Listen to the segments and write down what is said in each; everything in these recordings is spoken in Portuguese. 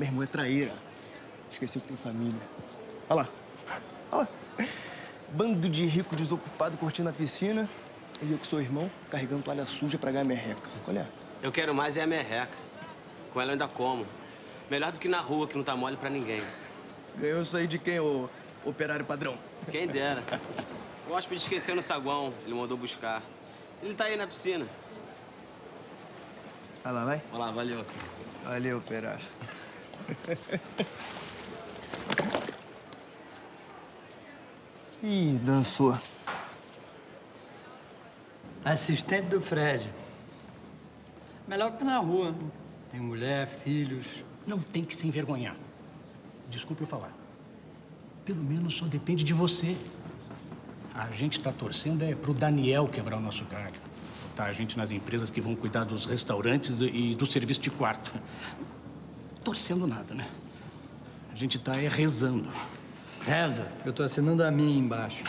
Meu irmão é traíra. Esqueceu que tem família. Olha lá. Olha lá. Bando de rico desocupado curtindo a piscina. E eu que sou irmão, carregando toalha suja pra ganhar merreca. Olha. Eu quero mais é a merreca. Com ela eu ainda como. Melhor do que na rua, que não tá mole pra ninguém. Ganhou isso aí de quem, ô operário padrão? Quem dera. O hóspede esqueceu no saguão. Ele mandou buscar. Ele tá aí na piscina. Vai lá, vai. Vai lá, valeu. Valeu, operário. Ih, dançou. Assistente do Fred. Melhor que na rua. Tem mulher, filhos. Não tem que se envergonhar. Desculpe eu falar. Pelo menos só depende de você. A gente está torcendo é pro Daniel quebrar o nosso galho. Tá a gente nas empresas que vão cuidar dos restaurantes e do serviço de quarto. Torcendo nada, né? A gente tá é rezando. Reza. Eu tô assinando a minha embaixo.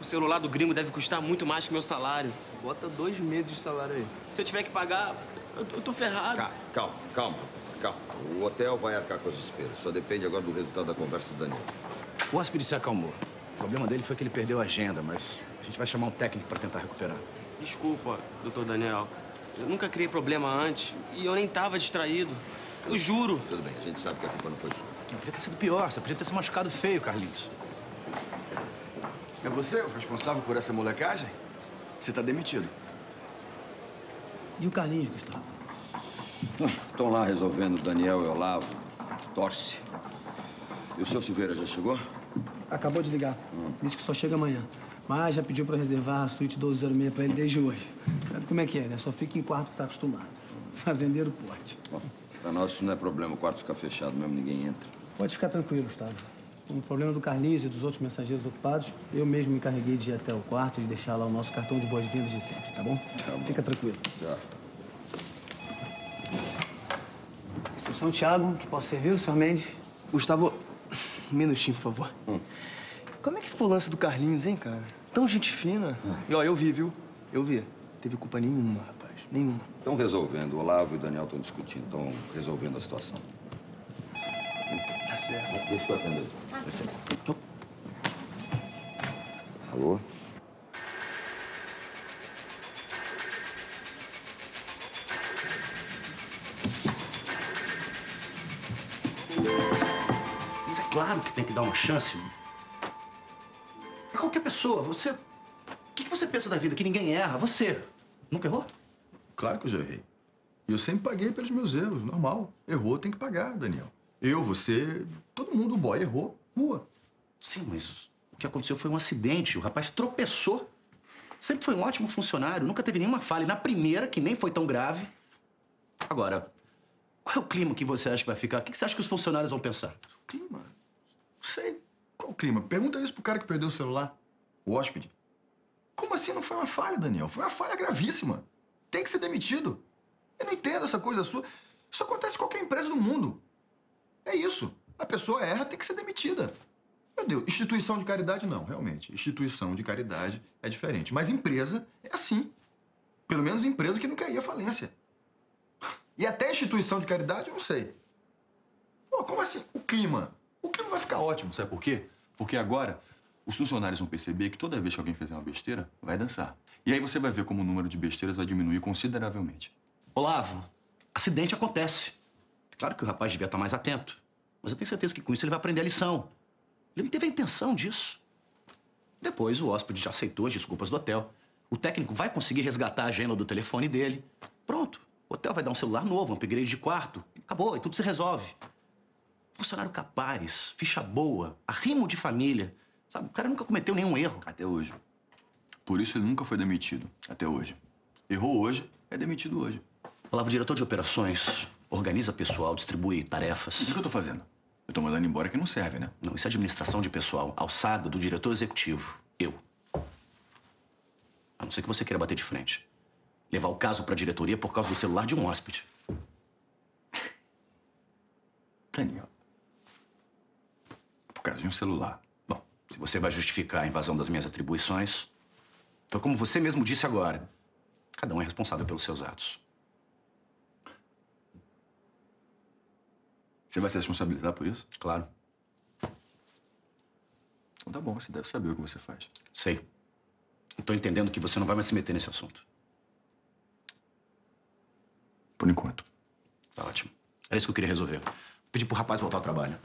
O celular do gringo deve custar muito mais que meu salário. Bota dois meses de salário aí. Se eu tiver que pagar, eu, eu tô ferrado. Calma, calma, calma, calma. O hotel vai arcar com as despesas. Só depende agora do resultado da conversa do Daniel. O hóspede se acalmou. O problema dele foi que ele perdeu a agenda, mas a gente vai chamar um técnico para tentar recuperar. Desculpa, doutor Daniel. Eu nunca criei problema antes e eu nem tava distraído. Eu juro. Tudo bem, a gente sabe que a culpa não foi sua. Não, podia ter sido pior, você podia ter se machucado feio, Carlinhos. É você o responsável por essa molecagem? Você tá demitido. E o Carlinhos, Gustavo? Estão lá resolvendo Daniel e Olavo. Torce. E o seu Silveira já chegou? Acabou de ligar. Disse que só chega amanhã. Mas já pediu pra reservar a suíte 1206 pra ele desde hoje. Sabe como é que é, né? Só fica em quarto que tá acostumado. Fazendeiro porte. Bom, pra nós isso não é problema. O quarto fica fechado mesmo, ninguém entra. Pode ficar tranquilo, Gustavo. O problema do Carlinhos e dos outros mensageiros ocupados, eu mesmo me encarreguei de ir até o quarto e deixar lá o nosso cartão de boas-vindas de sempre, tá bom? Tá bom. Fica tranquilo. Já. Recepção Thiago, que posso servir o senhor Mendes? Gustavo, um minutinho, por favor. Como é que ficou o lance do Carlinhos, hein, cara? Tão gente fina. E, ó, eu vi, viu? Eu vi. Teve culpa nenhuma, rapaz. Nenhuma. Estão resolvendo. O Olavo e o Daniel estão discutindo. Estão resolvendo a situação. Deixa eu atender. Alô? Mas é claro que tem que dar uma chance. Pessoa, você. O que que você pensa da vida? Que ninguém erra. Você. Nunca errou? Claro que eu já errei. E eu sempre paguei pelos meus erros, normal. Errou, tem que pagar, Daniel. Eu, você, todo mundo, o boy errou. Rua. Sim, mas o que aconteceu foi um acidente. O rapaz tropeçou. Sempre foi um ótimo funcionário, nunca teve nenhuma falha. E na primeira, que nem foi tão grave. Agora, qual é o clima que você acha que vai ficar? O que você acha que os funcionários vão pensar? Clima? Não sei. Qual o clima? Pergunta isso pro cara que perdeu o celular. O hóspede. Como assim não foi uma falha, Daniel? Foi uma falha gravíssima. Tem que ser demitido. Eu não entendo essa coisa sua. Isso acontece em qualquer empresa do mundo. É isso. A pessoa erra, tem que ser demitida. Meu Deus, instituição de caridade não, realmente. Instituição de caridade é diferente. Mas empresa é assim. Pelo menos empresa que não quer ir à falência. E até instituição de caridade, eu não sei. Pô, como assim? O clima. O clima vai ficar ótimo, sabe por quê? Porque agora os funcionários vão perceber que toda vez que alguém fizer uma besteira, vai dançar. E aí você vai ver como o número de besteiras vai diminuir consideravelmente. Olavo, acidente acontece. Claro que o rapaz devia estar mais atento. Mas eu tenho certeza que com isso ele vai aprender a lição. Ele não teve a intenção disso. Depois o hóspede já aceitou as desculpas do hotel. O técnico vai conseguir resgatar a agenda do telefone dele. Pronto. O hotel vai dar um celular novo, um upgrade de quarto. Acabou, e tudo se resolve. Funcionário capaz, ficha boa, arrimo de família. Sabe, o cara nunca cometeu nenhum erro. Até hoje. Por isso ele nunca foi demitido. Até hoje. Errou hoje, é demitido hoje. Olavo, diretor de operações, organiza pessoal, distribui tarefas. O que, que eu tô fazendo? Eu tô mandando embora que não serve, né? Não, isso é administração de pessoal, alçada do diretor executivo. Eu. A não ser que você queira bater de frente. Levar o caso pra diretoria por causa do celular de um hóspede. Daniel. Por causa de um celular. Você vai justificar a invasão das minhas atribuições, foi como você mesmo disse agora. Cada um é responsável pelos seus atos. Você vai se responsabilizar por isso? Claro. Então tá bom, você deve saber o que você faz. Sei. Tô entendendo que você não vai mais se meter nesse assunto. Por enquanto. Tá ótimo. Era isso que eu queria resolver. Pedi pro rapaz voltar ao trabalho.